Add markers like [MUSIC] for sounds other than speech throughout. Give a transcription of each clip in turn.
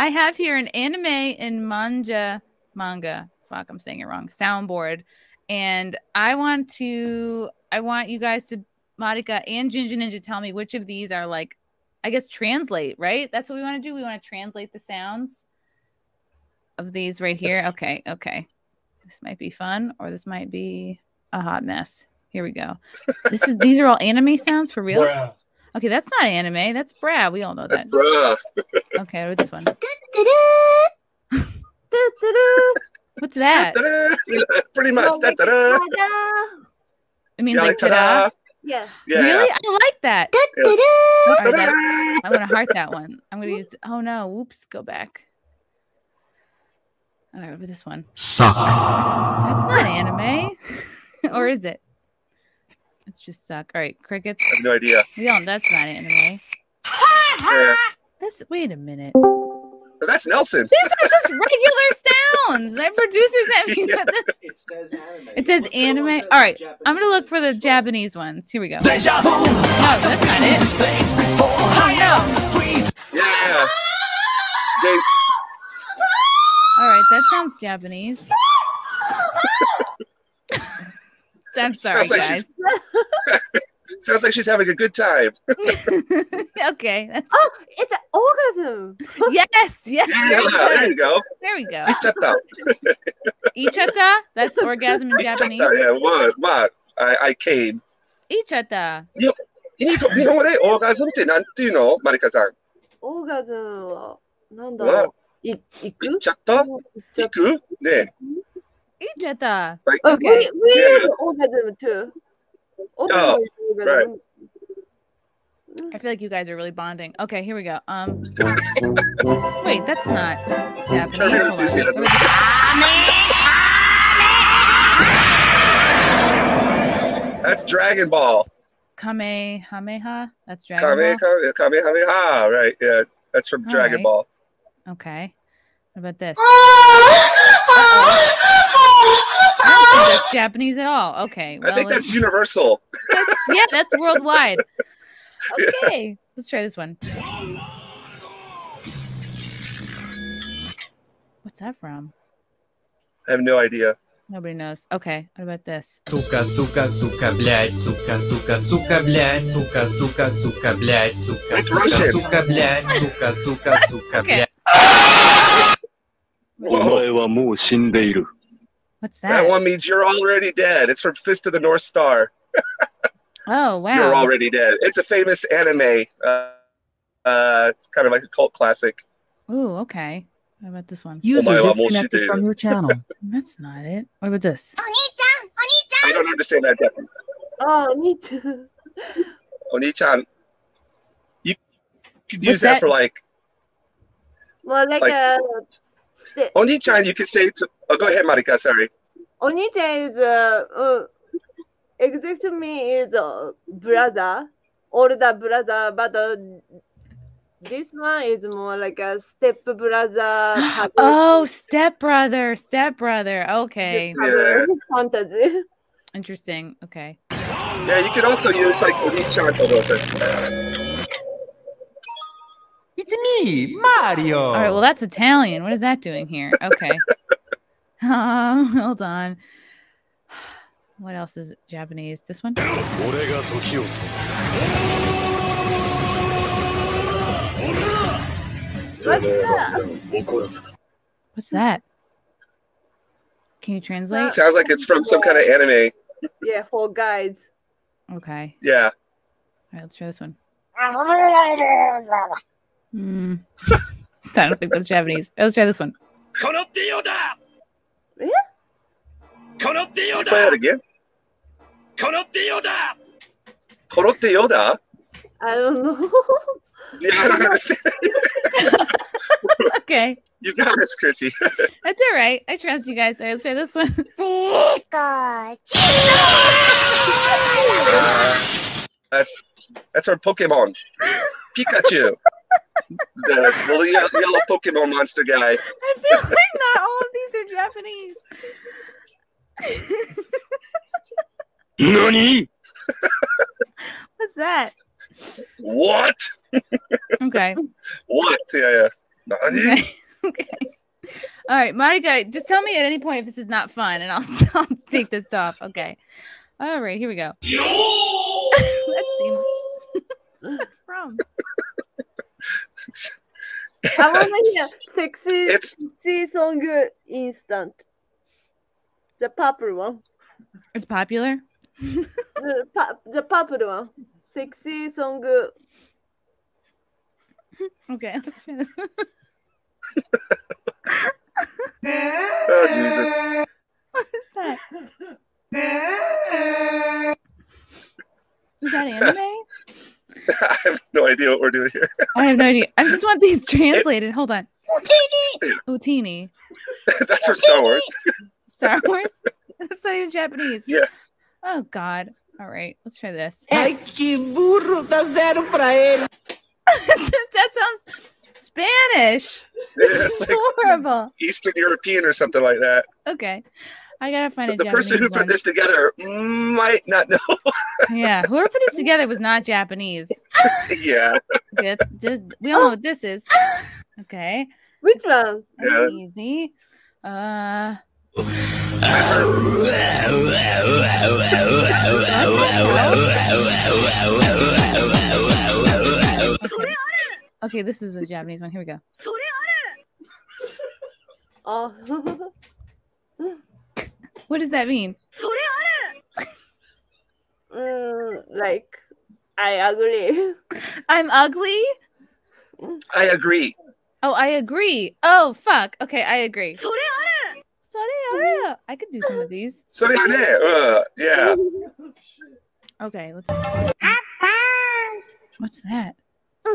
I have here an anime and manga manga. Fuck, I'm saying it wrong. Soundboard, and I want to. I want you guys to Marica and Jinja Ninja tell me which of these are like, I guess translate. Right? That's what we want to do. We want to translate the sounds of these right here. Okay, okay. This might be fun, or this might be a hot mess. Here we go. This is these are all anime sounds for real. Bruh. Okay, that's not anime. That's Brad. We all know That's that. bruh. Okay, what's this one? [LAUGHS] What's that? [LAUGHS] Ta-da! [LAUGHS] Pretty much. Oh, like the Ta-da! ta-da. It means Yeah, like like ta-da. ta-da. Yeah. Yeah. Really? I like that. Right, I'm gonna heart that one. I'm gonna use. Oh no! Whoops! Go back. All right, what this one? Suck. That's not anime, or is it? It's just suck. All right, crickets. I have no idea. We don't. That's not anime. Yeah. That's. Wait a minute. But that's Nelson. These are just regular [LAUGHS] sounds. My producer sent [LAUGHS] me. Yeah. this. It says anime. It says Look for the ones anime. that All are right, I'm gonna look for the Japanese. Japanese ones. Here we go. Deja vu. No, that's not it. Space I no. am the street. Yeah. They, All right, that sounds Japanese. [LAUGHS] I'm sorry, like guys. [LAUGHS] sounds like she's having a good time. [LAUGHS] [LAUGHS] okay. That's, Oh, it's an orgasm. yes, yes. Yeah, very there good. you go. There we go. Ichata. Ichata. That's orgasm in Japanese. Ichata. Yeah, what? What? I, I came. Ichata. 日本日本語でオーガズムってなんていうのマリカさん。オーガズムは、なんだろう。い、行行っくちゃった行くね Ichata. like, Oh, Okay. we, we Yeah. have orgasm too. Orgasm is orgasm. I feel like you guys are really bonding. Okay, here we go. Um, [LAUGHS] wait, that's not Japanese. Hold on. That's Dragon Ball. Kamehameha. That's Dragon Kame, Ball. Kame, Kamehameha. Right. Yeah. That's from All Dragon right. Ball. Okay. What about this? [LAUGHS] I don't think that's [LAUGHS] Japanese at all. Okay. I think well, that's universal. that's- yeah, that's worldwide. [LAUGHS] Okay, let's try this one. What's that from? I have no idea. Nobody knows. Okay, what about this? Сука, сука, сука, блядь, сука, сука, сука, блядь, сука, сука, сука, блядь, сука, It's сука, Russian. сука, блядь, сука, сука, сука, Okay. блядь. What's That that? one means you're already dead. It's from Fist of the North Star. [LAUGHS] Oh wow. You're already dead. It's a famous anime. Uh, uh, it's kind of like a cult classic. Ooh, okay. What about this one? User Omae wa disconnected from your channel. [LAUGHS] That's not it. What about this? Oni-chan! Oni-chan! I don't understand that Japanese. Oh, me too. Oni-chan. You could use that? that? for like Well, like, Like- a st- Oni-chan. You can say to. Oh, go ahead, Marica. Sorry. Onita is uh, uh, exact me is uh, brother, older brother, but uh, this one is more like a step brother. [GASPS] oh, step brother, step brother. Okay, Yeah. fantasy. interesting. Okay. Yeah, you can also use like Oni-chan. to also- It's Mario. All right, well, that's Italian. What is that doing here? Okay. [LAUGHS] [LAUGHS] Um, hold on. [SIGHS] What else is Japanese? This one? What's that? Can you translate? Sounds like it's from some kind of anime. yeah, full guides. Okay. Yeah. All right, let's try this one. [LAUGHS] [LAUGHS] Mm. I don't think that's Japanese. Let's try this one. Yeah. Yoda! Play it again. Yoda! Yoda? I don't know. [LAUGHS] yeah, I don't understand. [LAUGHS] okay. You got this, Chrissie. That's all right. I trust you guys. I'll try this one. Pikachu! Uh, that's that's our Pokemon. Pikachu the little yellow, yellow Pokemon monster guy. I feel like not all of these are Japanese. Nani? What's that? What? okay. What? Yeah, yeah. Nani? Okay. okay. All right, Monica, just tell me at any point if this is not fun and I'll, [LAUGHS] I'll take this off. Okay. All right, here we go. [LAUGHS] that seems. [LAUGHS] What's that from? I want to hear sexy, it's... sexy song uh, instant. The popular one. It's popular. [LAUGHS] Uh, the, pop, the popular one. Sexy song. Uh. Okay, let's finish. [LAUGHS] oh, Jesus. What is that? [LAUGHS] Is that anime? no idea what we're doing here. [LAUGHS] I have no idea. I just want these [LAUGHS] translated. Hold on. Utinni. Oh, [LAUGHS] That's from Star Wars. Star Wars. That's not even Japanese. Yeah. Oh God. All right. Let's try this. That sounds Spanish. This is horrible. Eastern European or something like that. Okay. I gotta find the, the person who put this together might not know. [LAUGHS] yeah, whoever put this together was not Japanese. [LAUGHS] yeah, it's, it's, we all know what this is. Okay, which one? Yeah. Easy. Uh. okay, this is a Japanese one. Here we go. [LAUGHS] Oh. What does that mean? [LAUGHS] mm, like, I ugly. I'm ugly? I agree. Oh, I agree. Oh, fuck. Okay, I agree. I could do some of these. Sorry, uh, yeah. Okay, let's. What's that? [LAUGHS]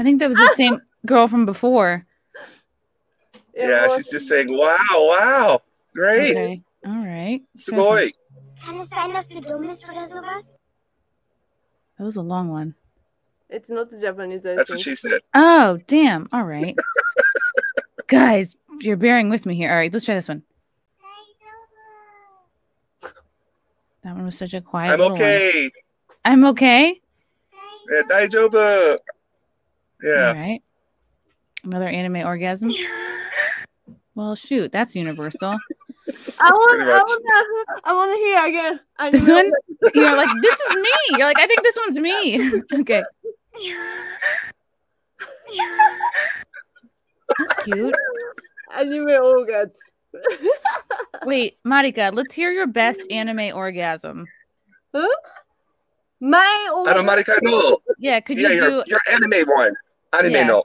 I think that was the same girl from before. Yeah, yeah she's just saying, "Wow, wow, great, okay. all right, sugoi." That was a long one. It's not the Japanese. I That's think. what she said. Oh, damn! All right, [LAUGHS] guys, you're bearing with me here. All right, let's try this one. That one was such a quiet. I'm okay. One. I'm okay. Yeah. Yeah. All right. Another anime orgasm? [LAUGHS] well, shoot, that's universal. I want, I want, I want to hear again. I this know. one, you're like, this is me. You're like, I think this one's me. [LAUGHS] okay. That's cute. Anime orgasm. [LAUGHS] Wait, Marica, let's hear your best anime orgasm. Huh? My orgasm. No. Yeah, could yeah, you your, do your anime one? Anime yeah. no.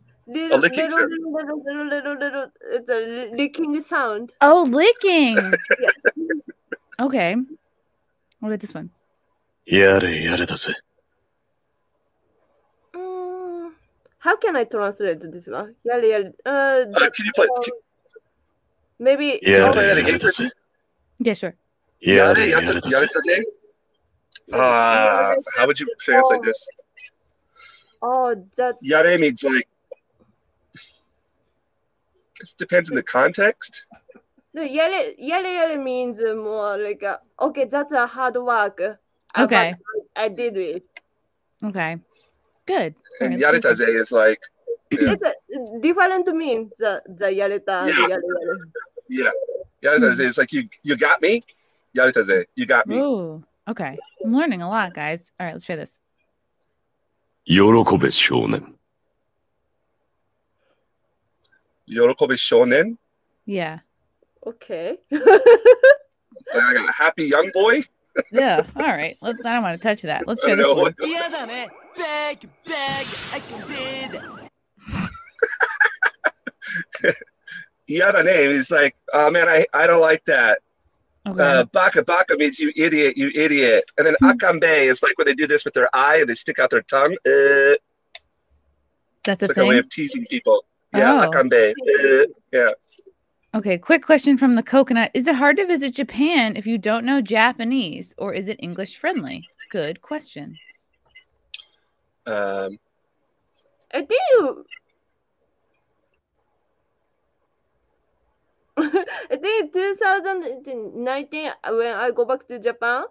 Little, a licking little, little, little, little, little, It's a licking sound. Oh, licking. [LAUGHS] yeah. Okay. What about this one? Yare yare daze. Mm, how can I translate this one? Yare yare. Uh, uh, can you play? Can... Maybe. Yare yare daze. Yeah, sure. Yare yare daze. Uh, ah, how would you translate this? Oh, that. Yare means like It depends on the context. No, yale, yale, yale means more like, uh, okay, that's a hard work. uh, but Okay. I, I did it. Okay. Good. All And right, let's yaretaze listen. is like, Yeah. It's a different mean, the, the yareta and Yeah. yale, yale. yeah. Yaretaze is like, you you got me. Yaretaze, you got me. Ooh. Okay. I'm learning a lot, guys. All right, let's try this. 喜べ少年。 Yorokobe Shonen. Yeah. Okay. I got a happy young boy. yeah. All right. Let's. I don't want to touch that. Let's try this know. one. Yeah, that man. Bag, bag. I can bid. [LAUGHS] yeah, the name is like, oh man, I, I don't like that. Okay. Uh, baka baka means you idiot, you idiot. And then hmm. akambe is like when they do this with their eye and they stick out their tongue. Uh, That's it's like a way of teasing people. Yeah, Oh. akambe. Uh, yeah. Okay, quick question from the coconut. Is it hard to visit Japan if you don't know Japanese or is it English friendly? Good question. Um, I think you. [LAUGHS] I think 2019 when I go back to Japan,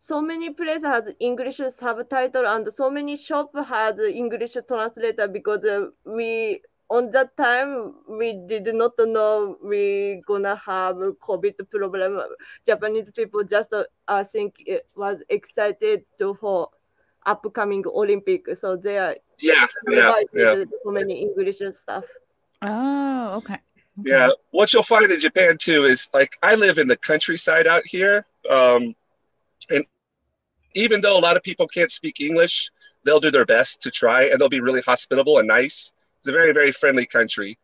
so many places has English subtitle and so many shop has English translator because uh, we on that time we did not know we gonna have COVID problem. Japanese people just uh, I think it was excited to for upcoming Olympic, so they are yeah, yeah, yeah. so many English stuff. Oh, okay. Okay. Yeah, what you'll find in Japan too is like I live in the countryside out here, um, and even though a lot of people can't speak English, they'll do their best to try, and they'll be really hospitable and nice. It's a very, very friendly country,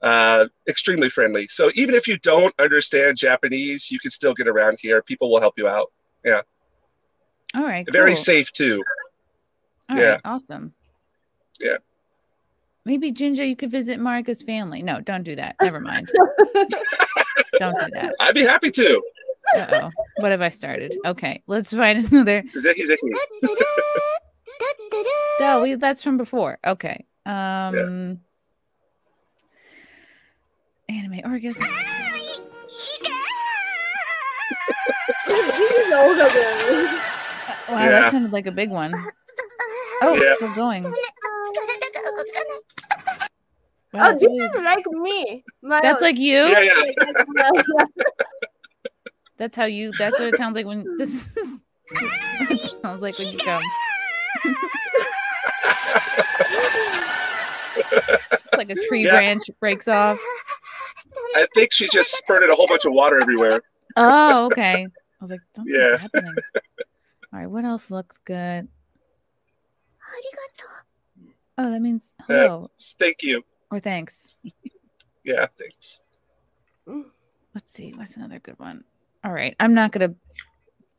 uh, extremely friendly. So even if you don't understand Japanese, you can still get around here. People will help you out. Yeah. All right. Very cool. safe too. All yeah. right, awesome. Yeah. Maybe Jinja, you could visit Marica's family. No, don't do that. Never mind. [LAUGHS] don't do that. I'd be happy to. Uh oh. What have I started? Okay, let's find [LAUGHS] another. Zeki, zeki. Oh, we, that's from before. Okay. Um. Anime orgasm. [LAUGHS] Wow, Yeah. that sounded like a big one. Oh, Yeah. it's still going. Wow, Oh, that's, this really- is like me. My that's like you. Yeah, yeah. [LAUGHS] That's how you. That's what it sounds like when [LAUGHS] this. Is, it sounds like when you come. [LAUGHS] like a tree Yeah. branch breaks off. I think she just spurted a whole bunch of water everywhere. Oh, okay. I was like, something's Yeah. happening. All right, what else looks good? Oh, that means hello That's- thank you. or thanks. Yeah, thanks. Let's see. What's another good one? All right, I'm not gonna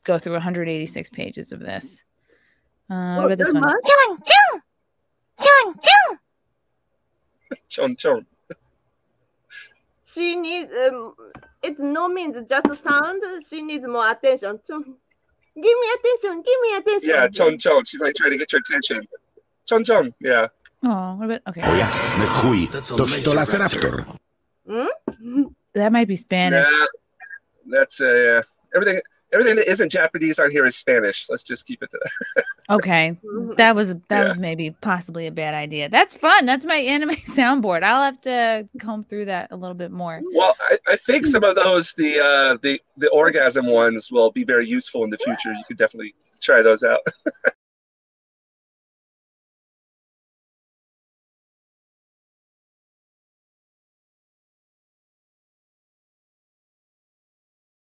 go through 186 pages of this. Uh, what about this one? [LAUGHS] Chon chon. She needs um, it no means just sound. She needs more attention. Chun. Give me attention. Give me attention. Yeah, chon chon. She's like trying to get your attention. Chon chon. Yeah. Oh, what about okay? Jasne chuj, That's a toż to laser Laseraptor. That might be Spanish. Nah, that's uh, everything. Everything that isn't Japanese on here is Spanish. Let's just keep it to that. [LAUGHS] Okay, that was that Yeah. was maybe possibly a bad idea. That's fun. That's my anime [LAUGHS] soundboard. I'll have to comb through that a little bit more. Well, I, I think some of those, the uh, the the orgasm ones, will be very useful in the future. You could definitely try those out. [LAUGHS]